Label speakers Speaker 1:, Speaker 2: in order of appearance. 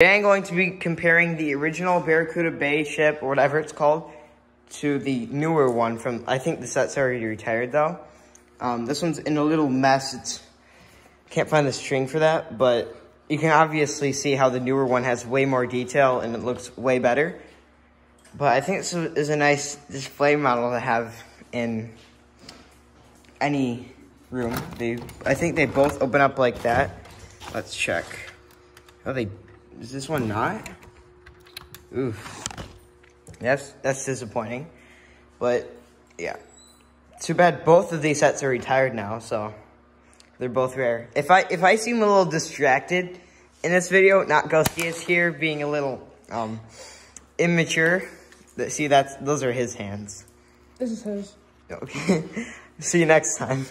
Speaker 1: Today I'm going to be comparing the original Barracuda Bay ship, or whatever it's called, to the newer one from, I think the set's already retired though. Um, this one's in a little mess. It's Can't find the string for that, but you can obviously see how the newer one has way more detail and it looks way better. But I think this is a nice display model to have in any room. They, I think they both open up like that. Let's check. Oh, they, is this one not? Oof. That's, that's disappointing. But, yeah. Too bad both of these sets are retired now, so they're both rare. If I, if I seem a little distracted in this video, not Ghosty is here being a little, um, immature. See, that's, those are his hands.
Speaker 2: This is his.
Speaker 1: Okay. See you next time.